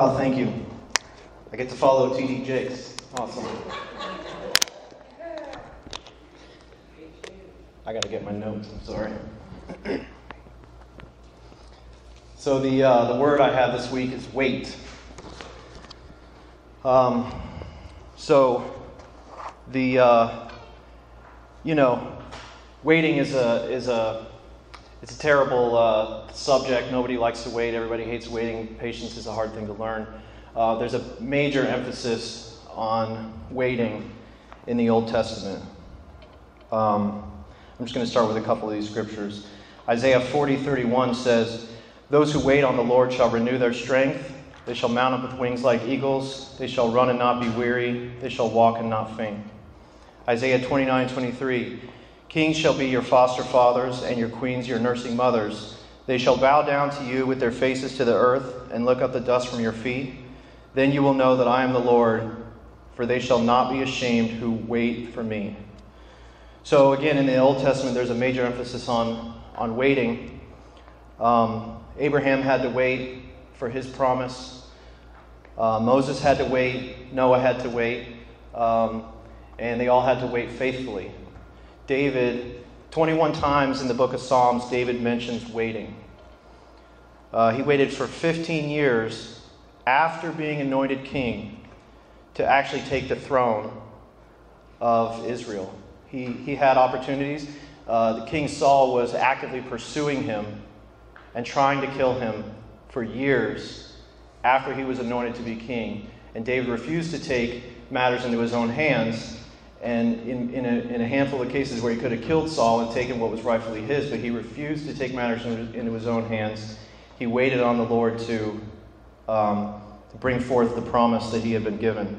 Oh, thank you. I get to follow TD Jakes. Awesome. I got to get my notes. I'm sorry. so the uh, the word I have this week is wait. Um, so the uh, you know waiting is a is a it's a terrible uh, subject. Nobody likes to wait. Everybody hates waiting. Patience is a hard thing to learn. Uh, there's a major emphasis on waiting in the Old Testament. Um, I'm just going to start with a couple of these scriptures. Isaiah 40, 31 says, Those who wait on the Lord shall renew their strength. They shall mount up with wings like eagles. They shall run and not be weary. They shall walk and not faint. Isaiah 29, 23. Kings shall be your foster fathers, and your queens your nursing mothers. They shall bow down to you with their faces to the earth, and look up the dust from your feet. Then you will know that I am the Lord, for they shall not be ashamed who wait for me. So, again, in the Old Testament, there's a major emphasis on, on waiting. Um, Abraham had to wait for his promise, uh, Moses had to wait, Noah had to wait, um, and they all had to wait faithfully. David, 21 times in the book of Psalms, David mentions waiting. Uh, he waited for 15 years after being anointed king to actually take the throne of Israel. He, he had opportunities. Uh, the king Saul was actively pursuing him and trying to kill him for years after he was anointed to be king. And David refused to take matters into his own hands. And in, in, a, in a handful of cases where he could have killed Saul and taken what was rightfully his, but he refused to take matters into his own hands. He waited on the Lord to, um, bring forth the promise that he had been given.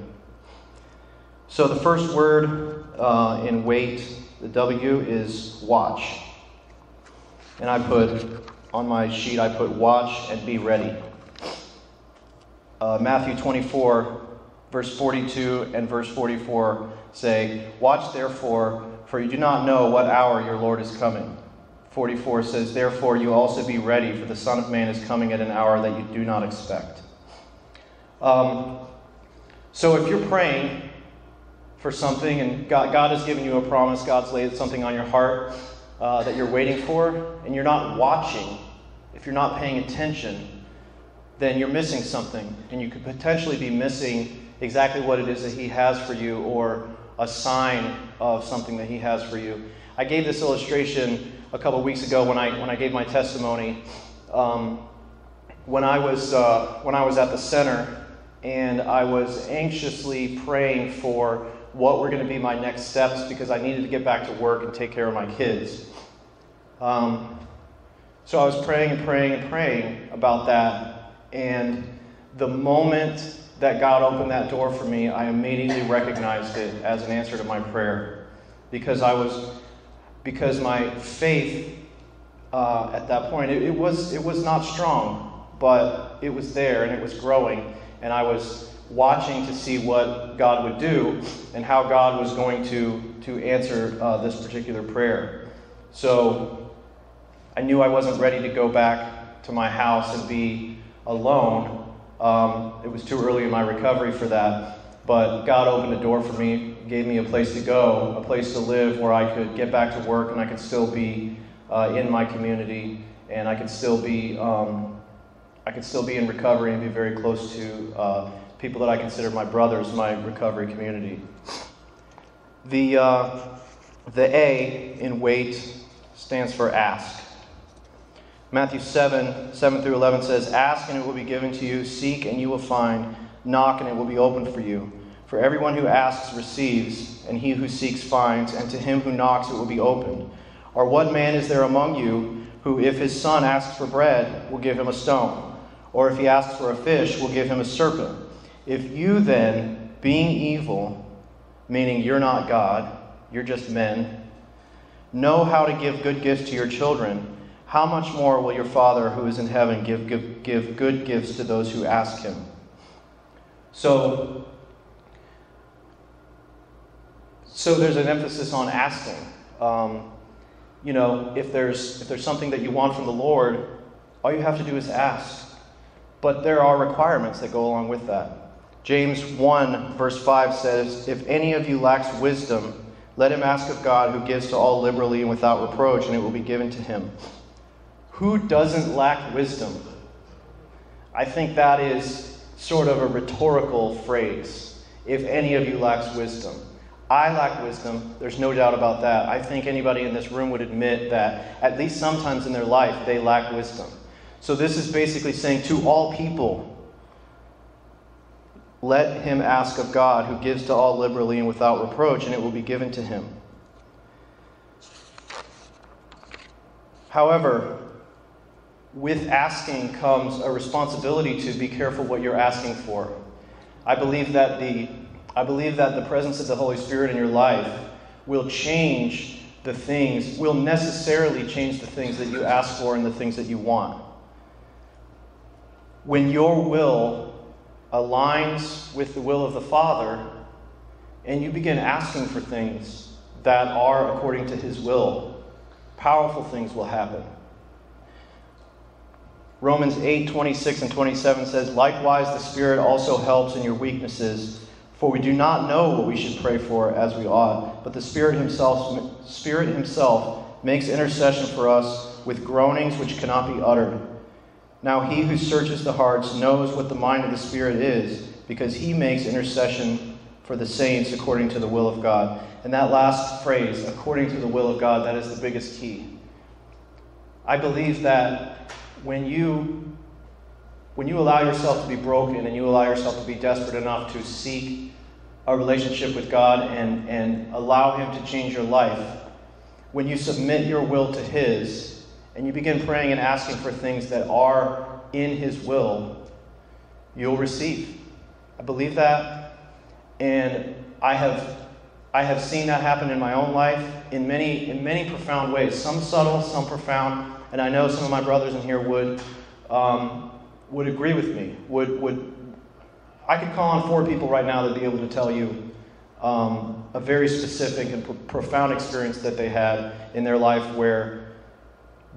So the first word uh, in wait, the W, is watch. And I put on my sheet, I put watch and be ready. Uh, Matthew 24, verse 42 and verse 44 say, Watch therefore, for you do not know what hour your Lord is coming. 44 says, Therefore you also be ready, for the Son of Man is coming at an hour that you do not expect. Um, so if you're praying for something and God, God has given you a promise, God's laid something on your heart uh, that you're waiting for, and you're not watching, if you're not paying attention, then you're missing something. And you could potentially be missing exactly what it is that He has for you or a sign of something that He has for you. I gave this illustration a couple weeks ago when I, when I gave my testimony. Um, when, I was, uh, when I was at the center and I was anxiously praying for what were going to be my next steps because I needed to get back to work and take care of my kids. Um, so I was praying and praying and praying about that. And the moment that God opened that door for me, I immediately recognized it as an answer to my prayer because I was because my faith uh, at that point it, it was it was not strong, but it was there and it was growing, and I was watching to see what God would do and how God was going to, to answer uh, this particular prayer. So I knew I wasn't ready to go back to my house and be alone. Um, it was too early in my recovery for that. But God opened a door for me, gave me a place to go, a place to live where I could get back to work and I could still be uh, in my community and I could still be. Um, I could still be in recovery and be very close to uh, people that I consider my brothers, my recovery community. The, uh, the A in wait stands for ask. Matthew 7, 7 through 11 says, Ask and it will be given to you, seek and you will find, knock and it will be opened for you. For everyone who asks receives, and he who seeks finds, and to him who knocks it will be opened. Or what man is there among you who, if his son asks for bread, will give him a stone? Or if he asks for a fish, will give him a serpent? If you then, being evil, meaning you're not God, you're just men, know how to give good gifts to your children, how much more will your Father who is in heaven give, give, give good gifts to those who ask him? So, so there's an emphasis on asking. Um, you know, if there's, if there's something that you want from the Lord, all you have to do is ask. but there are requirements that go along with that. James 1, verse 5 says, If any of you lacks wisdom, let him ask of God, who gives to all liberally and without reproach, and it will be given to him. Who doesn't lack wisdom? I think that is sort of a rhetorical phrase. If any of you lacks wisdom. I lack wisdom. There's no doubt about that. I think anybody in this room would admit that at least sometimes in their life they lack wisdom. So this is basically saying to all people, let him ask of God, who gives to all liberally and without reproach, and it will be given to him. However, with asking comes a responsibility to be careful what you're asking for. I believe that the I believe that the presence of the Holy Spirit in your life will change the things, will necessarily change the things that you ask for and the things that you want. When your will aligns with the will of the Father, and you begin asking for things that are according to His will, powerful things will happen. Romans 8, 26 and 27 says, Likewise, the Spirit also helps in your weaknesses, for we do not know what we should pray for as we ought, but the Spirit Himself, Spirit himself makes intercession for us with groanings which cannot be uttered. Now he who searches the hearts knows what the mind of the Spirit is, because he makes intercession for the saints according to the will of God. And that last phrase, according to the will of God, that is the biggest key. I believe that when you when you allow yourself to be broken and you allow yourself to be desperate enough to seek a relationship with God and, and allow Him to change your life, when you submit your will to His, and you begin praying and asking for things that are in His will, you'll receive. I believe that. And I have, I have seen that happen in my own life in many, in many profound ways. Some subtle, some profound. And I know some of my brothers in here would, um, would agree with me. Would, would, I could call on four people right now that'd be able to tell you um, a very specific and pro- profound experience that they had in their life where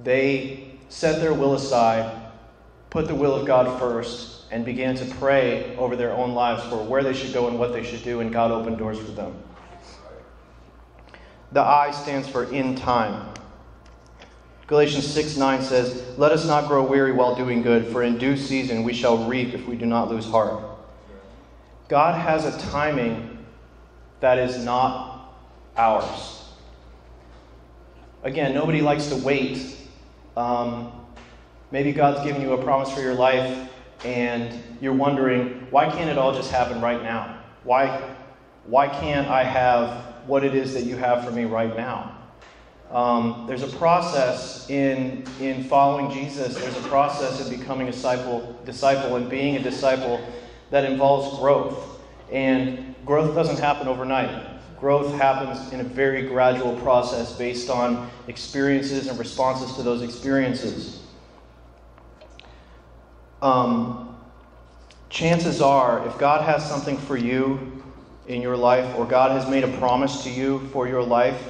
they set their will aside, put the will of God first, and began to pray over their own lives for where they should go and what they should do, and God opened doors for them. The I stands for in time. Galatians 6 9 says, Let us not grow weary while doing good, for in due season we shall reap if we do not lose heart. God has a timing that is not ours. Again, nobody likes to wait um, maybe God's given you a promise for your life and you're wondering, why can't it all just happen right now? Why, why can't I have what it is that you have for me right now? Um, there's a process in, in following Jesus. There's a process in becoming a disciple, disciple and being a disciple that involves growth. And growth doesn't happen overnight. Growth happens in a very gradual process based on experiences and responses to those experiences. Um, chances are, if God has something for you in your life, or God has made a promise to you for your life,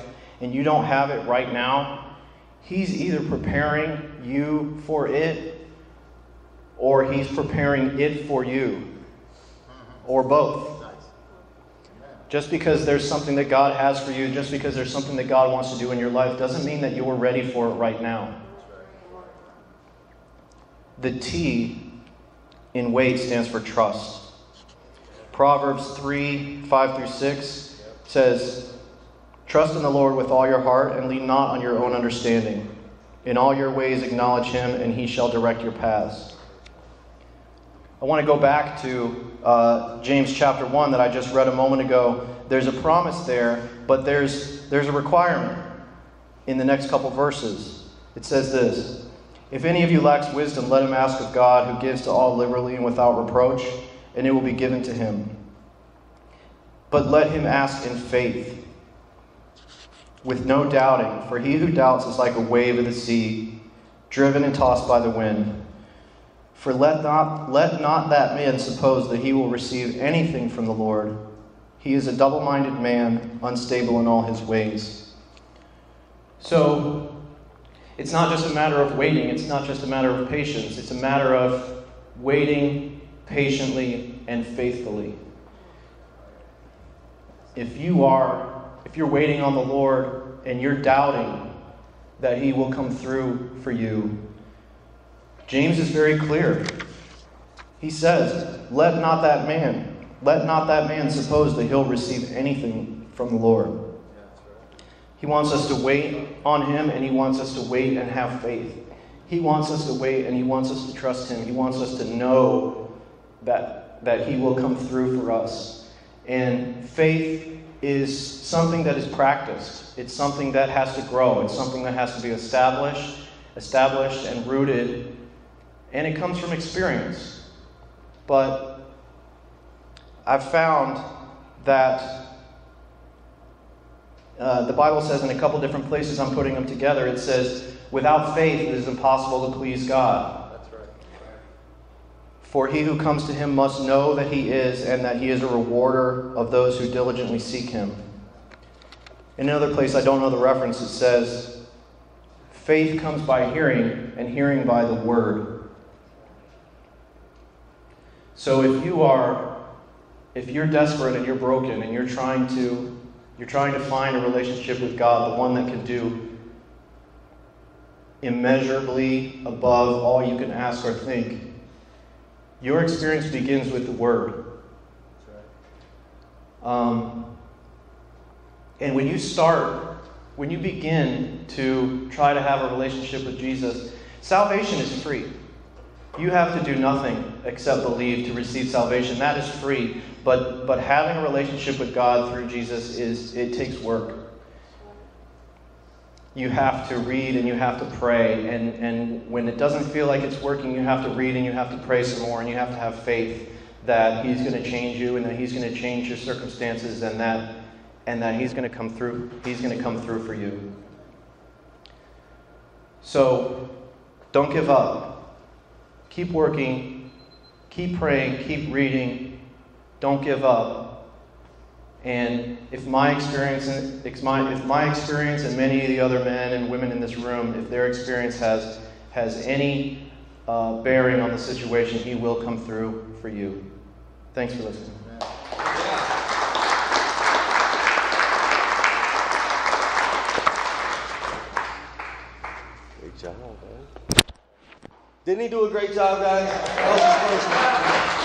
and you don't have it right now, He's either preparing you for it, or He's preparing it for you, or both. Just because there's something that God has for you, just because there's something that God wants to do in your life, doesn't mean that you're ready for it right now. The T in wait stands for trust. Proverbs 3 5 through 6 says, Trust in the Lord with all your heart and lean not on your own understanding. In all your ways acknowledge him, and he shall direct your paths. I want to go back to uh, James chapter 1 that I just read a moment ago. There's a promise there, but there's, there's a requirement in the next couple verses. It says this If any of you lacks wisdom, let him ask of God, who gives to all liberally and without reproach, and it will be given to him. But let him ask in faith, with no doubting, for he who doubts is like a wave of the sea, driven and tossed by the wind. For let not, let not that man suppose that he will receive anything from the Lord. He is a double minded man, unstable in all his ways. So, it's not just a matter of waiting, it's not just a matter of patience, it's a matter of waiting patiently and faithfully. If you are, if you're waiting on the Lord and you're doubting that He will come through for you, James is very clear. He says, Let not that man, let not that man suppose that he'll receive anything from the Lord. He wants us to wait on Him and He wants us to wait and have faith. He wants us to wait and He wants us to trust Him. He wants us to know that, that He will come through for us. And faith is something that is practiced, it's something that has to grow, it's something that has to be established, established and rooted, and it comes from experience. But I've found that uh, the Bible says in a couple different places, I'm putting them together, it says, without faith it is impossible to please God. For he who comes to him must know that he is, and that he is a rewarder of those who diligently seek him. In another place, I don't know the reference, it says, Faith comes by hearing, and hearing by the word. So if you are, if you're desperate and you're broken and you're trying to, you're trying to find a relationship with God, the one that can do immeasurably above all you can ask or think, your experience begins with the Word. Um, and when you start, when you begin to try to have a relationship with Jesus, salvation is free. You have to do nothing except believe to receive salvation. That is free. But, but having a relationship with God through Jesus is it takes work. You have to read and you have to pray. And, and when it doesn't feel like it's working, you have to read and you have to pray some more and you have to have faith that He's going to change you and that He's going to change your circumstances and that, and that He's going to come through. He's going to come through for you. So don't give up. Keep working, keep praying, keep reading, don't give up. And if my experience, if my, if my experience and many of the other men and women in this room, if their experience has, has any uh, bearing on the situation, He will come through for you. Thanks for listening. Great job, man. Didn't he do a great job, guys?